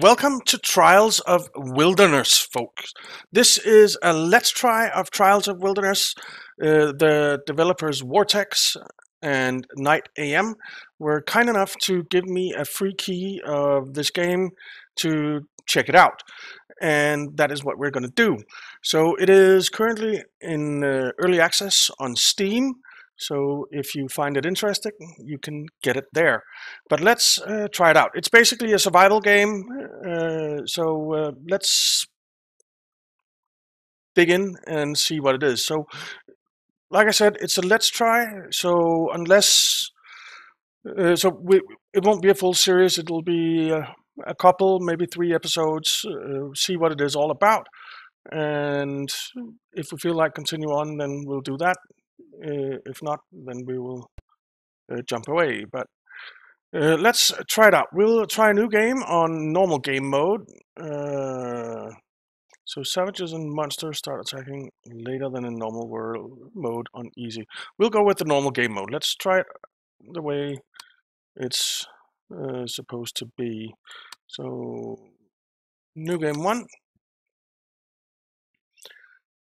Welcome to Trials of Wilderness, folks. This is a let's try of Trials of Wilderness. Uh, the developers Vortex and Night AM were kind enough to give me a free key of this game to check it out. And that is what we're going to do. So it is currently in uh, early access on Steam. So if you find it interesting, you can get it there. But let's uh, try it out. It's basically a survival game. Uh, so uh, let's dig in and see what it is. So, like I said, it's a let's try. So unless, uh, so we, it won't be a full series. It'll be a couple, maybe three episodes. Uh, see what it is all about. And if we feel like continue on, then we'll do that. Uh, if not, then we will uh, jump away. But uh, let's try it out. We'll try a new game on normal game mode. so savages and monsters start attacking later than in normal world mode on easy. We'll go with the normal game mode. Let's try it the way it's uh, supposed to be. So new game one.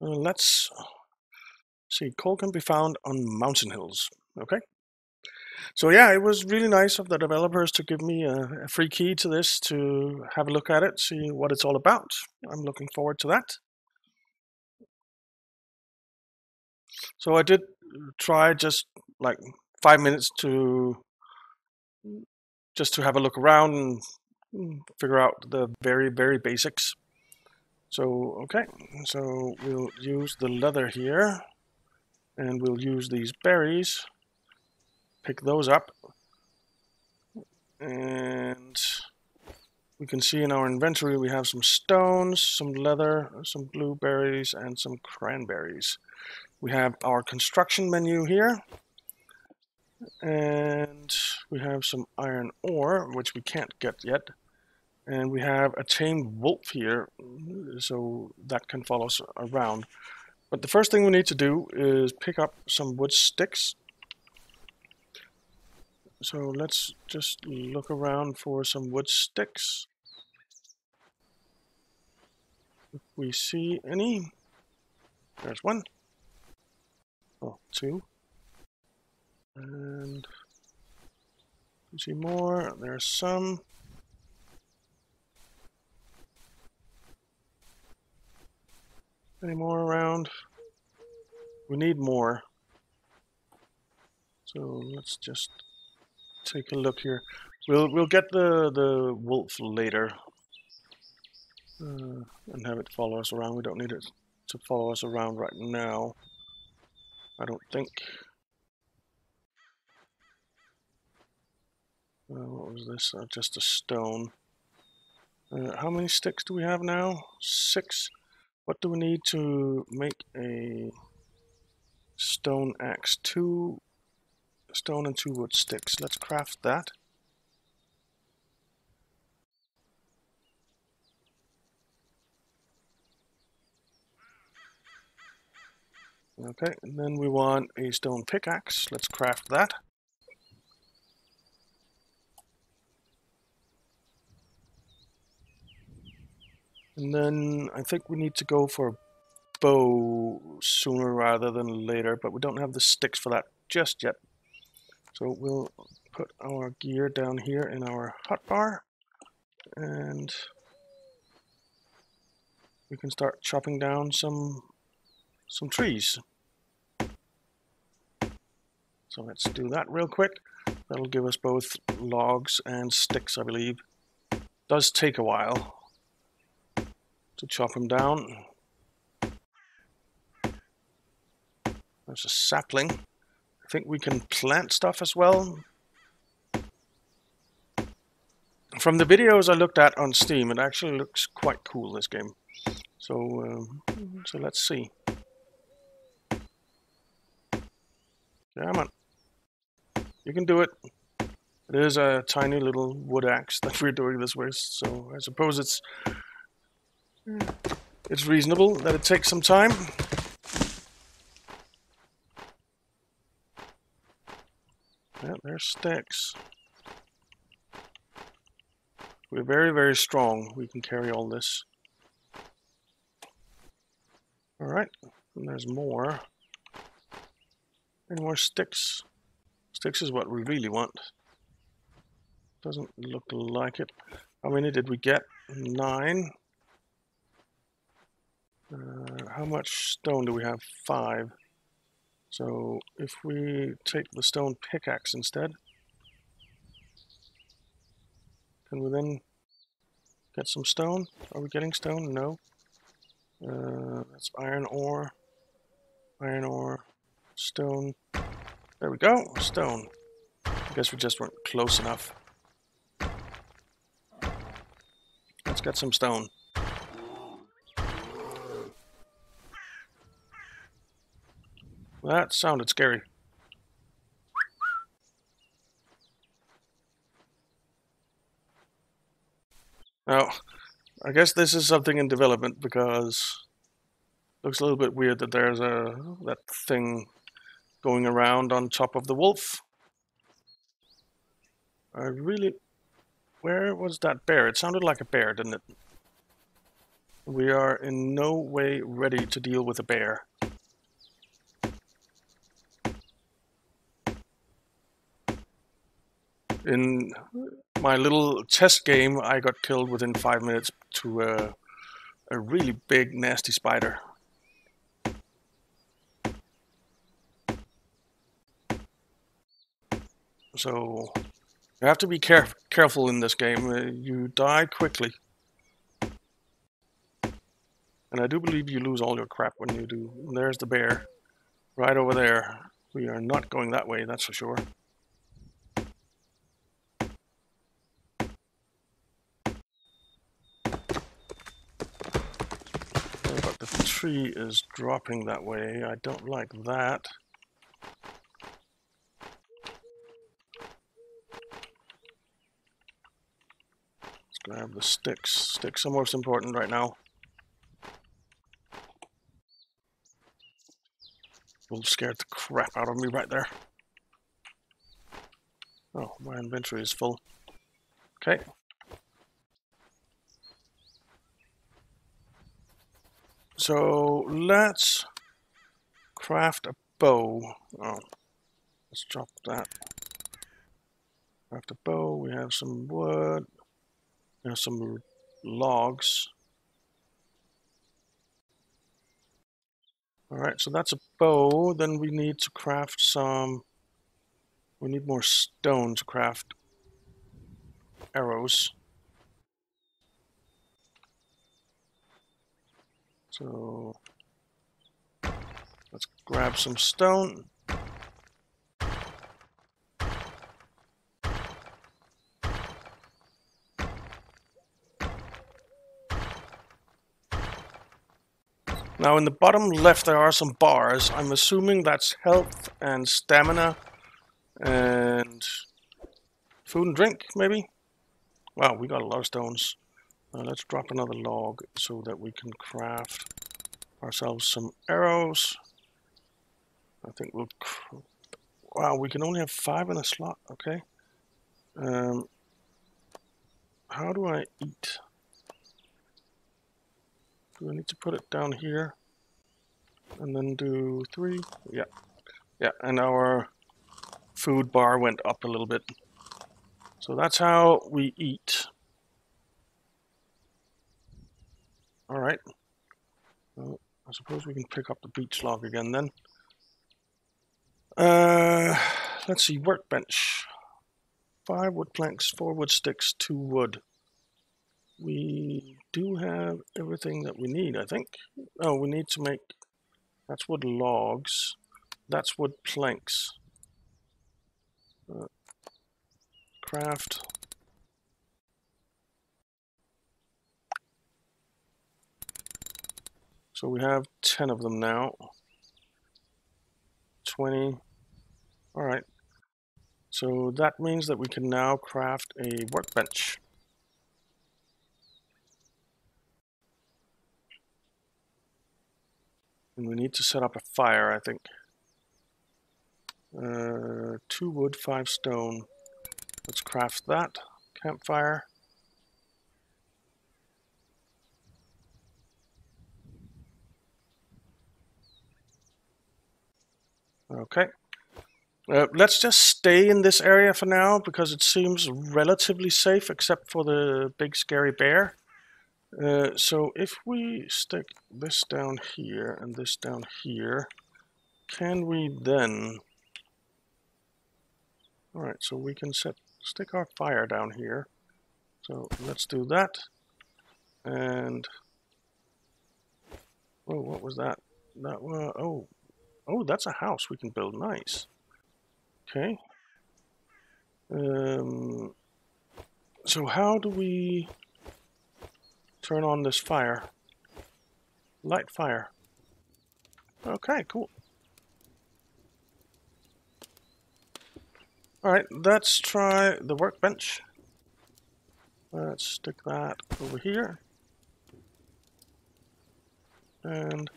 Uh, let's See, coal can be found on mountain hills. Okay. So yeah, it was really nice of the developers to give me a, a, free key to this to have a look at it, see what it's all about. I'm looking forward to that. So I did uh, try just like five minutes to just to have a look around and mm, figure out the very, very basics. So, okay, so we'll use the leather here and we'll use these berries. Pick those up. And we can see in our inventory we have some stones some leather some blueberries and some cranberries. We have our construction menu here. And we have some iron ore which we can't get yet. And we have a tamed wolf here so that can follow us around but the first thing we need to do is pick up some wood sticks. So let's just look around for some wood sticks. If we see any, there's one. Oh, two. And you see more, there's some. Any more around? We need more. So let's just take a look here. We'll we'll get the the wolf later uh, and have it follow us around. We don't need it to follow us around right now. I don't think. Uh, what was this? Uh, just a stone. Uh, how many sticks do we have now? Six. What do we need to make a stone axe? Two stone and two wood sticks. Let's craft that. Okay, and then we want a stone pickaxe. Let's craft that. And then I think we need to go for a bow sooner rather than later, but we don't have the sticks for that just yet. So we'll put our gear down here in our hotbar and we can start chopping down some some trees. So let's do that real quick. That'll give us both logs and sticks, I believe. Does take a while to chop them down. There's a sapling. I think we can plant stuff as well. From the videos I looked at on Steam, it actually looks quite cool, this game. So, um, so let's see. Come on. You can do it. It is a tiny little wood axe that we're doing this with, so I suppose it's it's reasonable that it takes some time. Yeah, there's sticks. We're very, very strong. We can carry all this. Alright, and there's more. Any more sticks? Sticks is what we really want. Doesn't look like it. How many did we get? Nine. Uh, how much stone do we have? Five. So if we take the stone pickaxe instead, can we then get some stone? Are we getting stone? No. Uh, that's iron ore. Iron ore. Stone. There we go. Stone. I guess we just weren't close enough. Let's get some stone. That sounded scary. Now, I guess this is something in development because it looks a little bit weird that there's a that thing going around on top of the wolf. I really... Where was that bear? It sounded like a bear, didn't it? We are in no way ready to deal with a bear. In my little test game, I got killed within five minutes to a, a really big, nasty spider. So you have to be caref careful in this game. Uh, you die quickly. And I do believe you lose all your crap when you do. There's the bear. Right over there. We are not going that way, that's for sure. Tree is dropping that way. I don't like that. Let's grab the sticks. Sticks are most important right now. Will scared the crap out of me right there. Oh, my inventory is full. Okay. So let's craft a bow. Oh, let's drop that. Craft a bow. We have some wood. We have some logs. Alright, so that's a bow. Then we need to craft some... We need more stone to craft arrows. So let's grab some stone. Now in the bottom left there are some bars. I'm assuming that's health and stamina and food and drink maybe? Wow, we got a lot of stones. Uh, let's drop another log so that we can craft ourselves some arrows. I think we'll... Wow, we can only have five in a slot. Okay. Um, how do I eat? Do I need to put it down here? And then do three? Yeah. Yeah, and our food bar went up a little bit. So that's how we eat. Alright. Well, I suppose we can pick up the beech log again then. Uh, let's see, workbench. Five wood planks, four wood sticks, two wood. We do have everything that we need, I think. Oh, we need to make... That's wood logs. That's wood planks. Uh, craft So we have 10 of them now. 20. All right. So that means that we can now craft a workbench. And we need to set up a fire, I think. Uh, two wood, five stone. Let's craft that. Campfire. Okay. Uh, let's just stay in this area for now because it seems relatively safe except for the big scary bear. Uh, so if we stick this down here and this down here, can we then... Alright, so we can set stick our fire down here. So let's do that. And... Oh, what was that? That was... Oh, oh, that's a house we can build. Nice. Okay. Um, so how do we turn on this fire? Light fire. Okay, cool. Alright, let's try the workbench. Let's stick that over here. And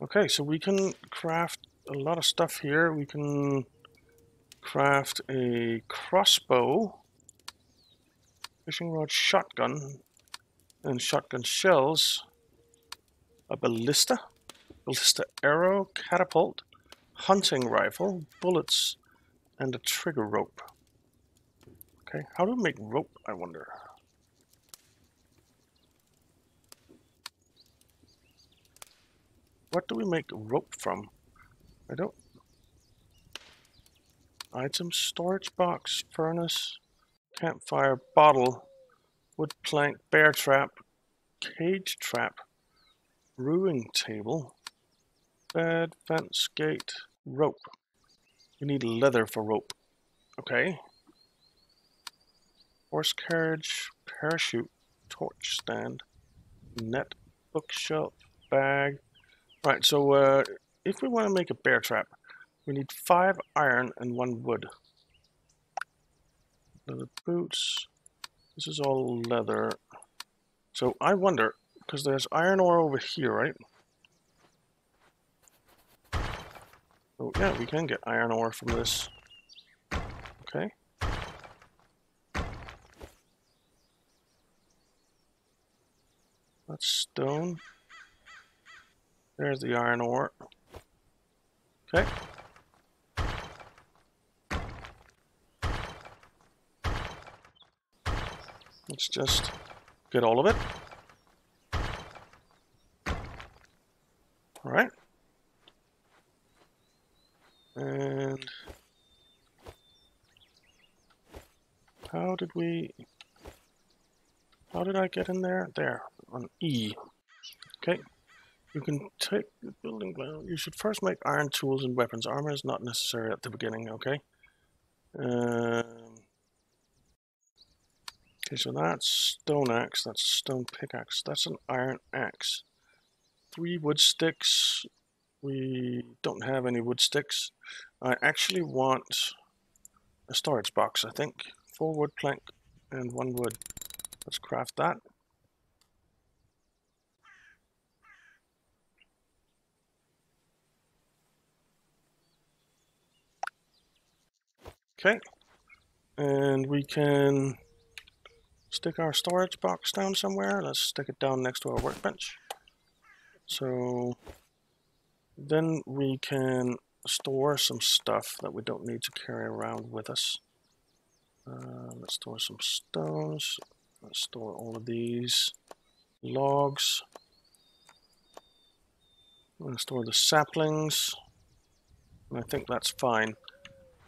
Okay, so we can craft a lot of stuff here. We can craft a crossbow, fishing rod shotgun, and shotgun shells, a ballista, ballista arrow, catapult, hunting rifle, bullets, and a trigger rope. Okay, how do we make rope, I wonder? What do we make rope from? I don't... Items, storage box, furnace, campfire, bottle, wood plank, bear trap, cage trap, brewing table, bed, fence, gate, rope. We need leather for rope. Okay. Horse carriage, parachute, torch stand, net, bookshelf, bag, Right, so uh, if we want to make a bear trap, we need five iron and one wood. Leather boots. This is all leather. So I wonder, because there's iron ore over here, right? Oh yeah, we can get iron ore from this. Okay. That's stone. There's the iron ore. Okay. Let's just get all of it. All right. And how did we, how did I get in there? There, on E. Okay. You can take the building plan. You should first make iron tools and weapons. Armor is not necessary at the beginning, okay? Um, okay, so that's stone axe. That's stone pickaxe. That's an iron axe. Three wood sticks. We don't have any wood sticks. I actually want a storage box, I think. Four wood plank and one wood. Let's craft that. Okay, and we can stick our storage box down somewhere. Let's stick it down next to our workbench. So then we can store some stuff that we don't need to carry around with us. Uh, let's store some stones. Let's store all of these logs. I'm going to store the saplings. And I think that's fine.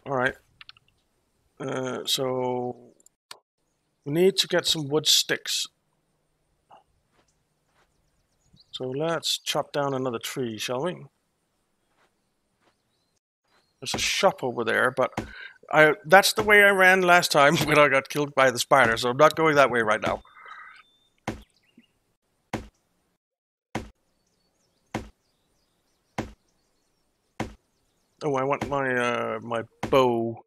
Alright, uh, so we need to get some wood sticks. So let's chop down another tree, shall we? There's a shop over there, but I that's the way I ran last time when I got killed by the spider, so I'm not going that way right now. Oh, I want my uh, my bow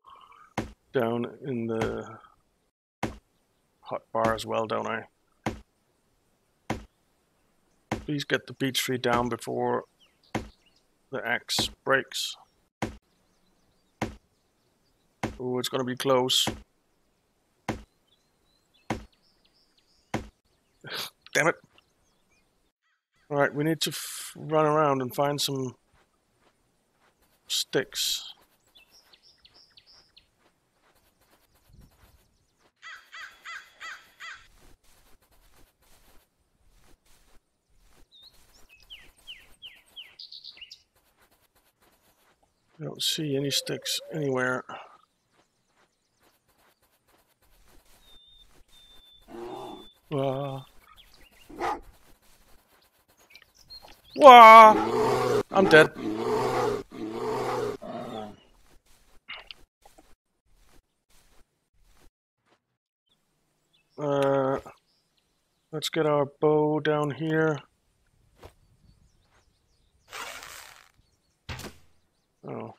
down in the hot bar as well, don't I? Please get the beech tree down before the axe breaks. Oh, it's gonna be close. damn it. Alright, we need to run around and find some sticks. I don't see any sticks anywhere. Uh. Wah! I'm dead. Uh, let's get our bow down here. Oh.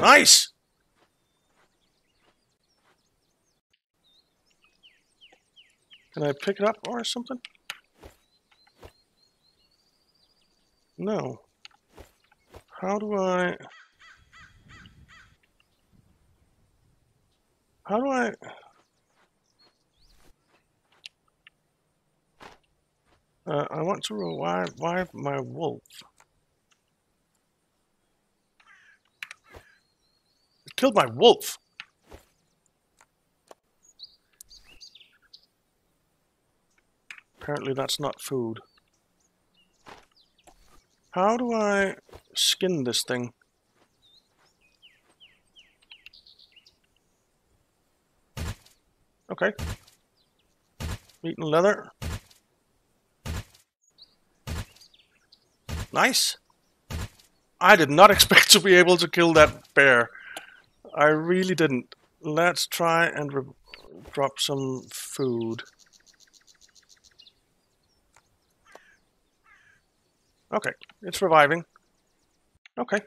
Nice! Can I pick it up or something? No. How do I... How do I... Uh, I want to revive, my wolf. It killed my wolf! Apparently that's not food. How do I skin this thing? Okay. Meat and leather. Nice. I did not expect to be able to kill that bear. I really didn't. Let's try and drop some food. Okay, it's reviving. Okay.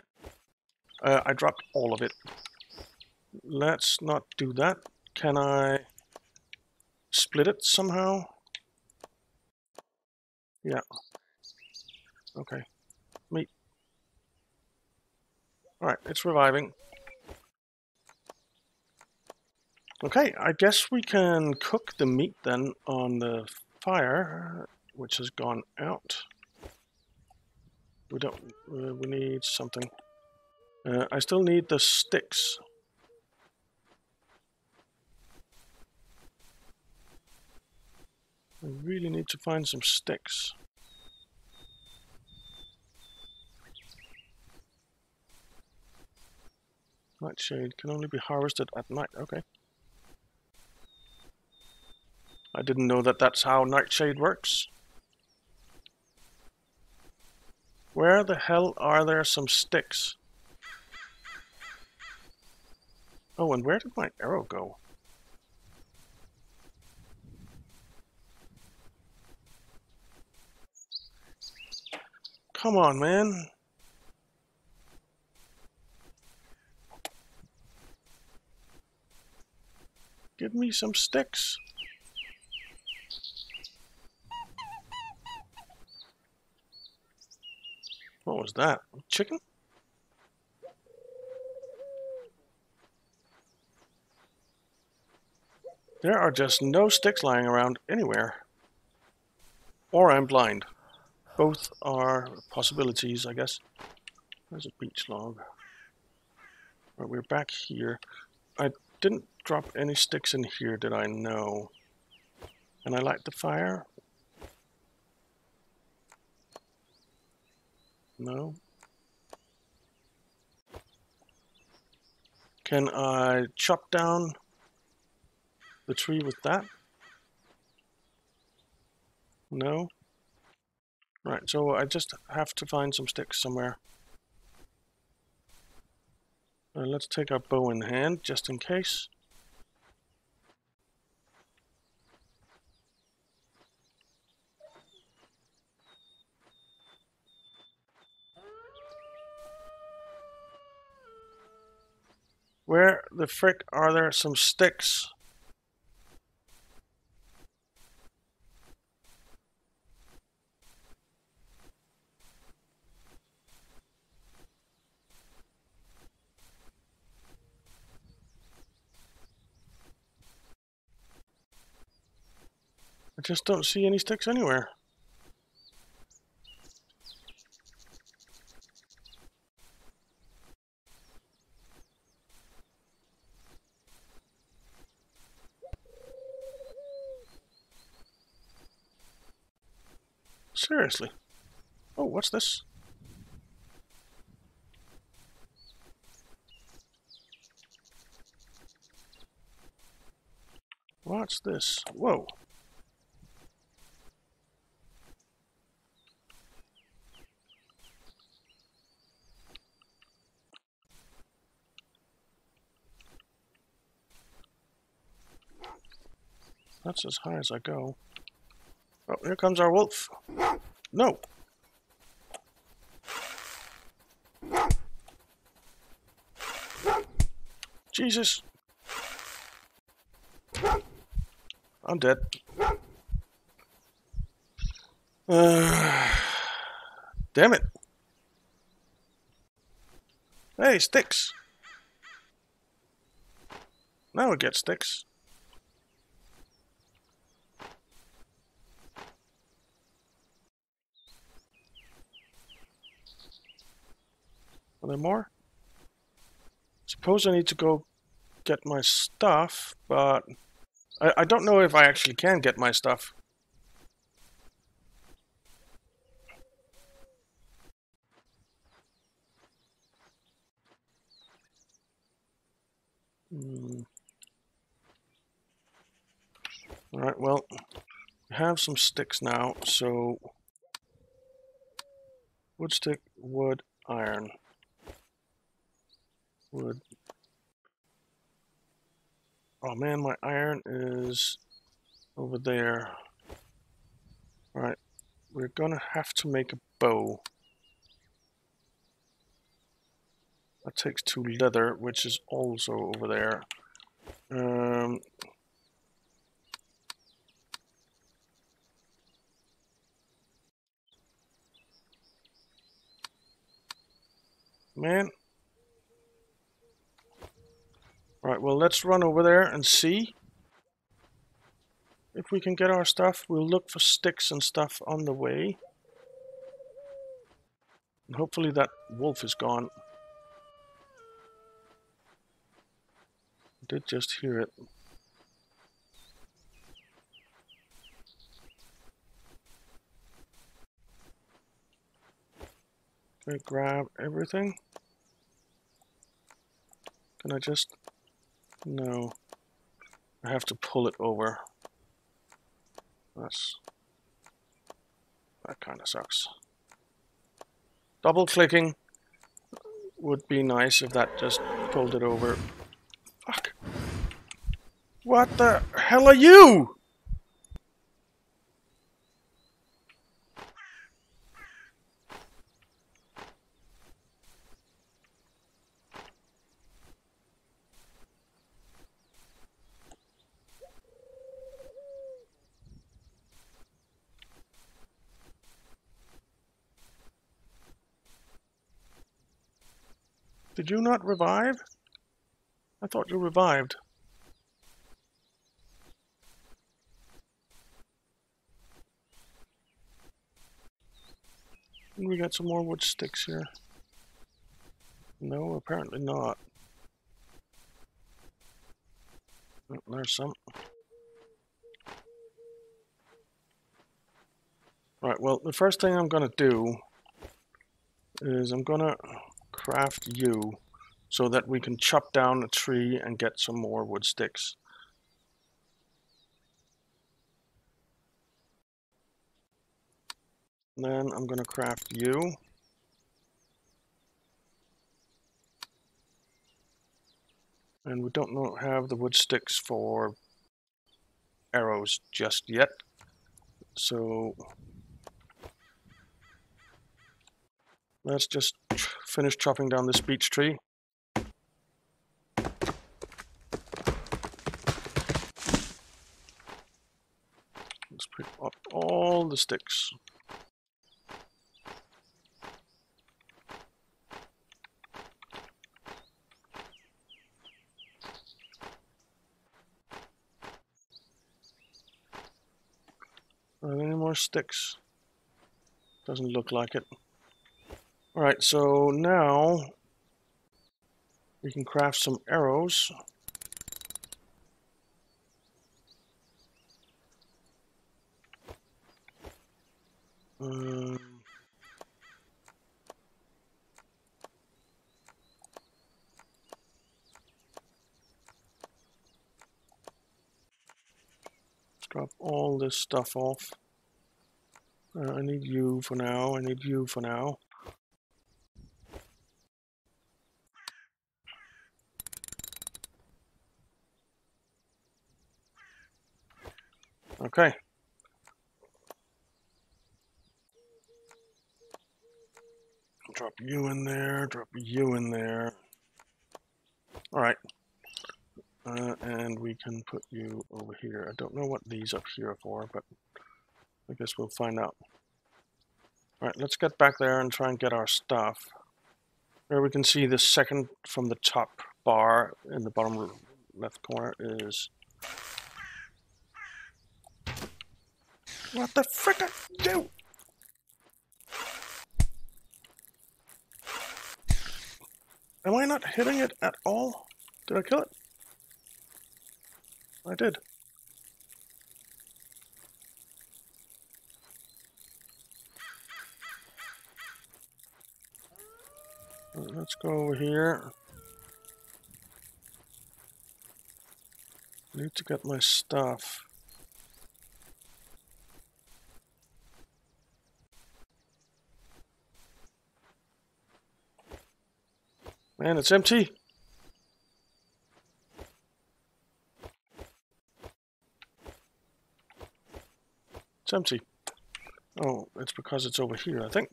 Uh, I dropped all of it. Let's not do that. Can I split it somehow? Yeah. Okay. Meat. Alright, it's reviving. Okay, I guess we can cook the meat then on the fire, which has gone out. We don't. Uh, we need something. Uh, I still need the sticks. I really need to find some sticks. Nightshade can only be harvested at night. Okay. I didn't know that that's how Nightshade works. Where the hell are there some sticks? Oh, and where did my arrow go? Come on, man. Give me some sticks. What was that? Chicken? There are just no sticks lying around anywhere. Or I'm blind. Both are possibilities, I guess. There's a beech log. Right, we're back here. I didn't drop any sticks in here, did I? No. And I light the fire? No. Can I chop down the tree with that? No. Right, so I just have to find some sticks somewhere. Uh, let's take our bow in hand, just in case. the frick are there some sticks? I just don't see any sticks anywhere. Seriously. Oh, what's this? What's this? Whoa. That's as high as I go. Oh, here comes our wolf. No. Jesus. I'm dead. Uh, damn it. Hey, sticks. Now we get sticks. More? Suppose I need to go get my stuff, but I, I don't know if I actually can get my stuff. Hmm. Alright, well, I have some sticks now, so wood stick, wood, iron wood. Oh man, my iron is over there. Alright, we're gonna have to make a bow. That takes two leather, which is also over there. Um, man, Right, well, let's run over there and see if we can get our stuff. We'll look for sticks and stuff on the way. And hopefully that wolf is gone. I did just hear it. Okay, grab everything. Can I just no. I have to pull it over. That's... That kind of sucks. Double clicking would be nice if that just pulled it over. Fuck. What the hell are you? Did you not revive? I thought you revived. We got some more wood sticks here. No, apparently not. Oh, there's some. Right, well, the first thing I'm going to do is I'm going to craft you so that we can chop down a tree and get some more wood sticks. Then I'm going to craft you. And we don't have the wood sticks for arrows just yet. So let's just finish chopping down this beech tree. Let's pick up all the sticks. Any more sticks? Doesn't look like it. Alright, so now we can craft some arrows. Um, drop all this stuff off. Uh, I need you for now. I need you for now. Okay. Drop you in there, drop you in there. Alright. Uh, and we can put you over here. I don't know what these up here are for, but I guess we'll find out. Alright, let's get back there and try and get our stuff. There we can see the second from the top bar in the bottom left corner is... What the frick are you? Am I not hitting it at all? Did I kill it? I did. Let's go over here. Need to get my stuff. Man, it's empty. It's empty. Oh, it's because it's over here, I think.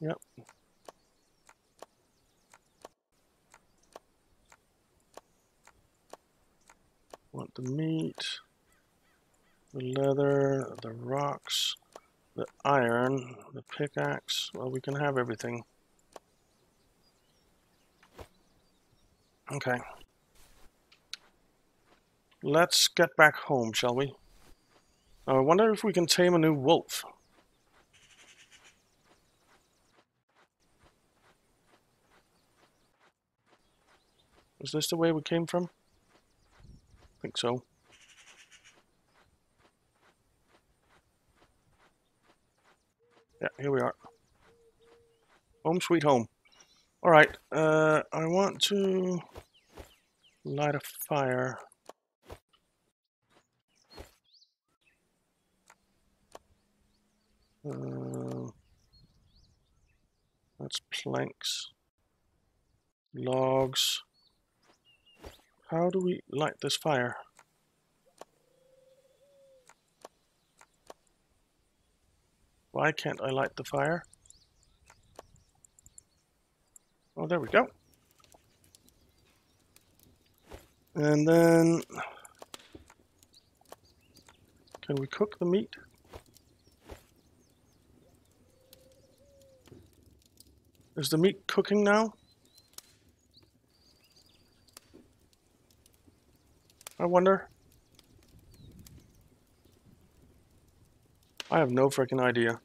Yep. Want the meat, the leather, the rocks, the iron, the pickaxe. Well, we can have everything. Okay. Let's get back home, shall we? I wonder if we can tame a new wolf. Is this the way we came from? I think so. Yeah, here we are. Home sweet home. Alright, uh, I want to light a fire. Uh, that's planks, logs. How do we light this fire? Why can't I light the fire? Oh, there we go. And then, can we cook the meat? Is the meat cooking now? I wonder. I have no freaking idea.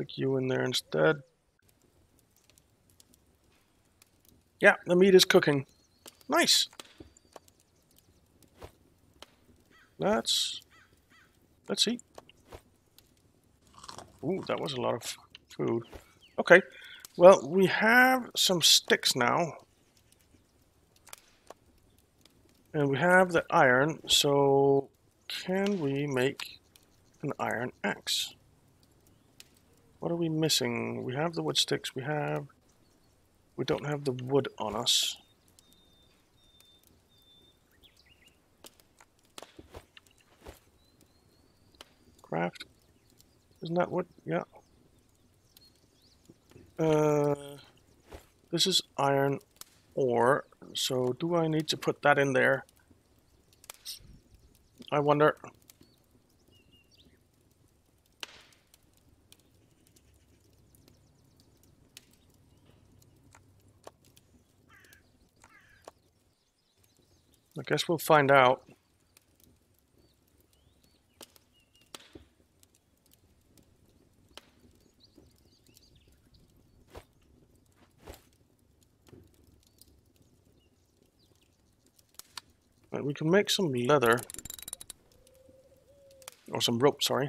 Stick you in there instead. Yeah, the meat is cooking. Nice. Let's let's eat. Ooh, that was a lot of food. Okay, well, we have some sticks now. And we have the iron, so can we make an iron axe? What are we missing? We have the wood sticks, we have... We don't have the wood on us. Craft. Isn't that what? Yeah. Uh, this is iron ore, so do I need to put that in there? I wonder. I guess we'll find out. But we can make some leather. Or some rope, sorry.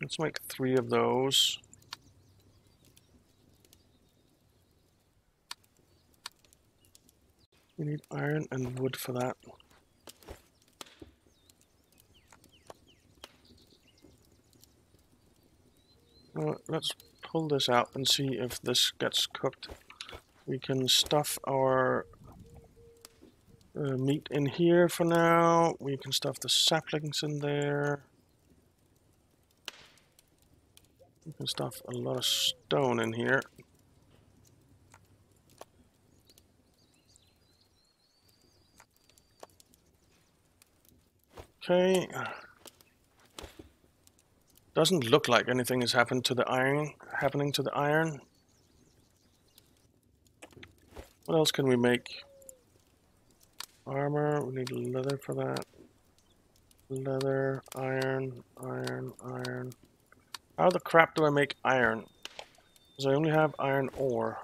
Let's make three of those. Need iron and wood for that. Well, let's pull this out and see if this gets cooked. We can stuff our uh, meat in here for now. We can stuff the saplings in there. We can stuff a lot of stone in here. Okay. Doesn't look like anything has happened to the iron. Happening to the iron. What else can we make? Armor. We need leather for that. Leather, iron, iron, iron. How the crap do I make iron? Because I only have iron ore.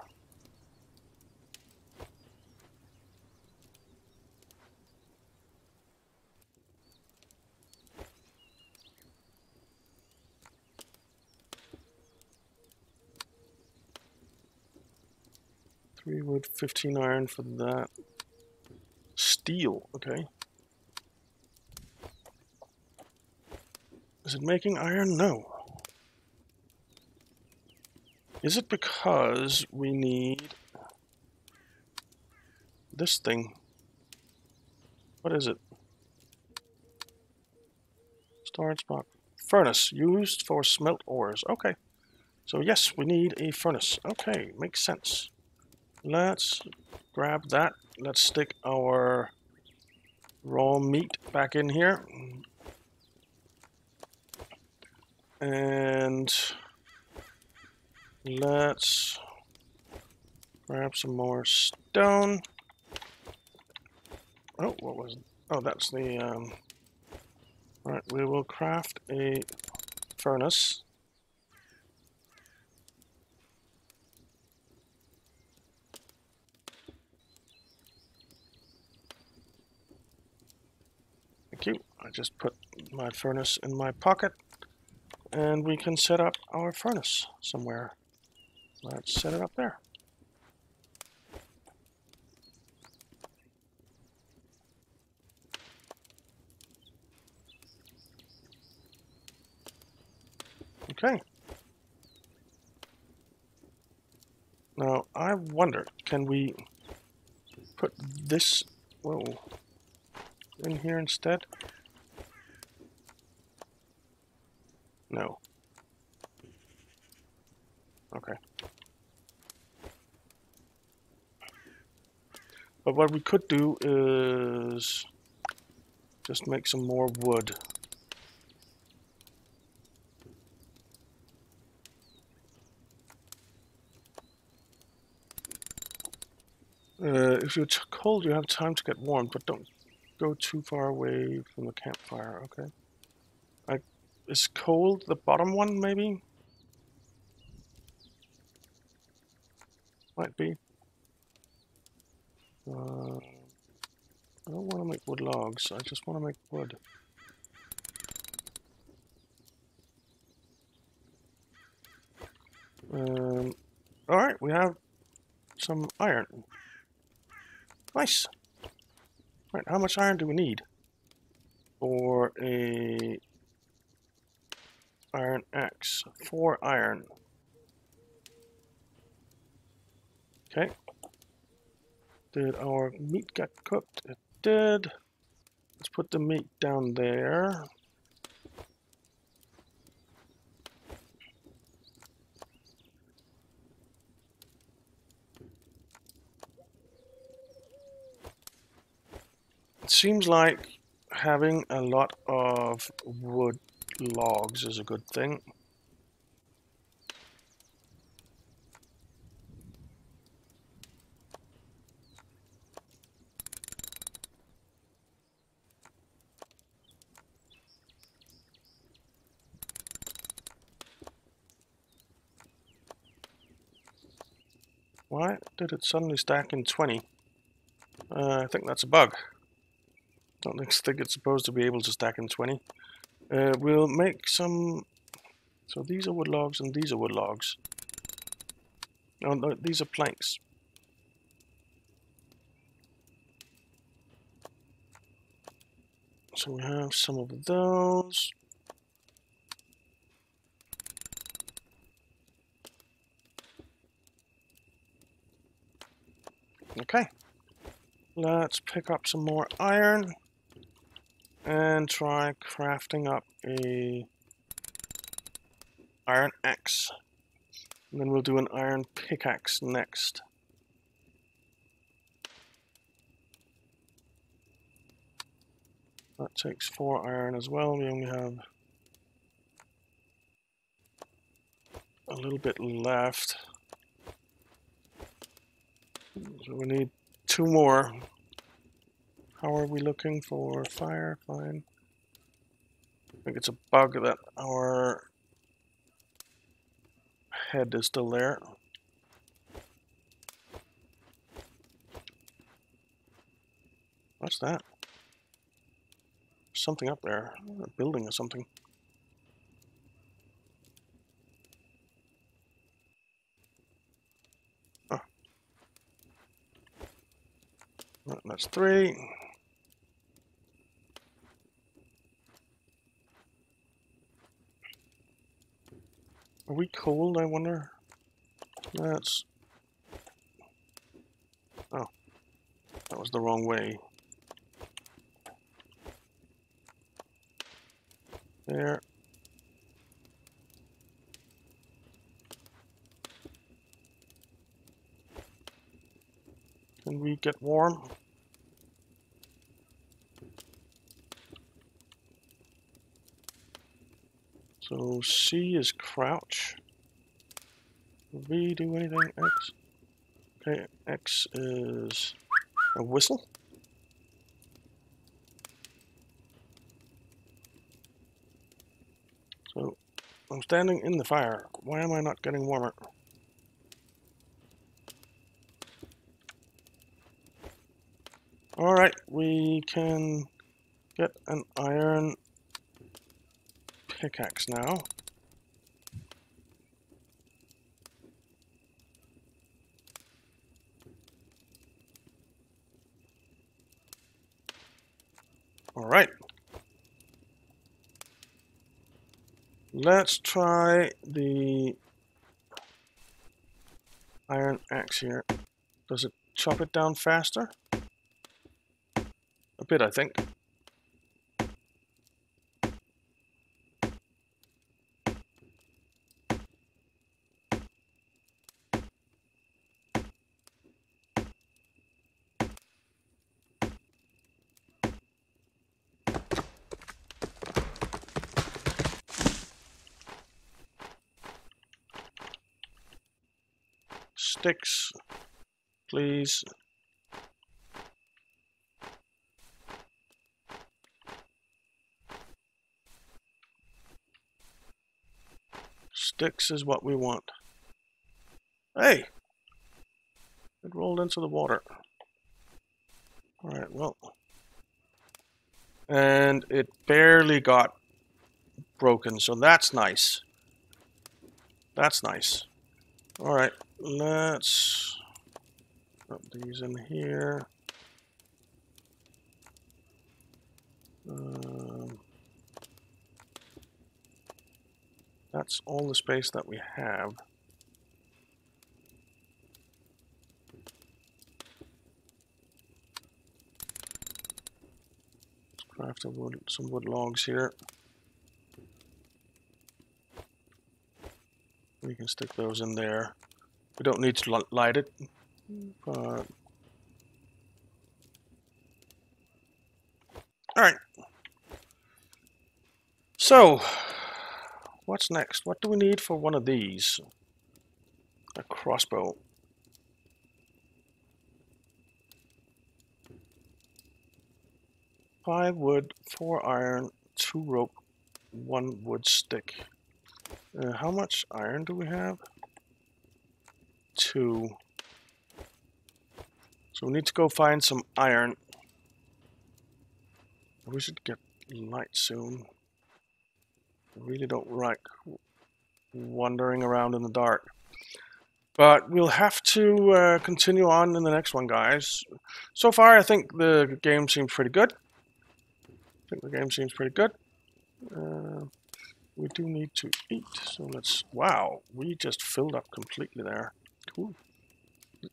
Three wood, 15 iron for that. Steel, okay. Is it making iron? No. Is it because we need this thing? What is it? Storage spot. Furnace used for smelt ores. Okay. So yes, we need a furnace. Okay, makes sense. Let's grab that. Let's stick our raw meat back in here. And let's grab some more stone. Oh, what was it? Oh, that's the, um, all right, we will craft a furnace. Thank you. I just put my furnace in my pocket and we can set up our furnace somewhere. Let's set it up there. Okay. Now, I wonder, can we put this, whoa, in here instead? No. Okay. But what we could do is just make some more wood. Uh, if you're cold, you have time to get warm, but don't go too far away from the campfire, okay? Is cold the bottom one, maybe? Might be. Uh, I don't want to make wood logs, I just want to make wood. Um, Alright, we have some iron. Nice. Right, how much iron do we need for a iron axe? Four iron. Okay. Did our meat get cooked? It did. Let's put the meat down there. It seems like having a lot of wood logs is a good thing. Why did it suddenly stack in 20? Uh, I think that's a bug. Don't think it's supposed to be able to stack in 20. Uh, we'll make some... So these are wood logs and these are wood logs. Oh, no, these are planks. So we have some of those. Okay. Let's pick up some more iron and try crafting up a iron axe. And then we'll do an iron pickaxe next. That takes four iron as well. We only have a little bit left. So we need two more. How are we looking for fire? Fine. I think it's a bug that our head is still there. What's that? something up there. A building or something. That's three. Are we cold, I wonder? That's... Oh. That was the wrong way. There. Can we get warm? So C is crouch. V do anything? X. Okay, X is a whistle. So I'm standing in the fire. Why am I not getting warmer? Alright, we can get an iron pickaxe now. All right. Let's try the iron axe here. Does it chop it down faster? A bit, I think. sticks, please. Sticks is what we want. Hey! It rolled into the water. Alright, well. And it barely got broken, so that's nice. That's nice. Alright, let's put these in here. Um, that's all the space that we have. Let's craft wood, some wood logs here. We can stick those in there. We don't need to light it, but... Alright. So, what's next? What do we need for one of these? A crossbow. Five wood, four iron, two rope, one wood stick. Uh, how much iron do we have? Two. So we need to go find some iron. We should get light soon. I really don't like wandering around in the dark. But we'll have to uh, continue on in the next one, guys. So far, I think the game seems pretty good. I think the game seems pretty good. Uh, we do need to eat, so let's... Wow, we just filled up completely there. Cool.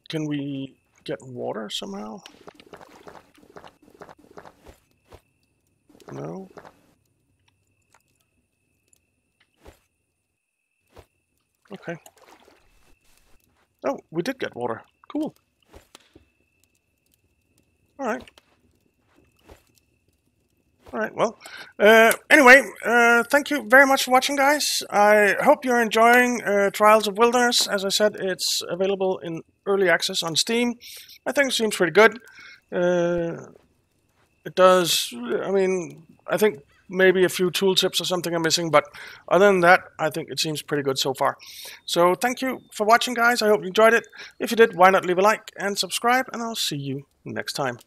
Can we get water somehow? No? Okay. Oh, we did get water. Cool. Alright. Alright, well, uh, anyway, uh, thank you very much for watching, guys. I hope you're enjoying uh, Trials of Wilderness. As I said, it's available in early access on Steam. I think it seems pretty good. Uh, it does, I mean, I think maybe a few tooltips or something are missing, but other than that, I think it seems pretty good so far. So thank you for watching, guys. I hope you enjoyed it. If you did, why not leave a like and subscribe, and I'll see you next time.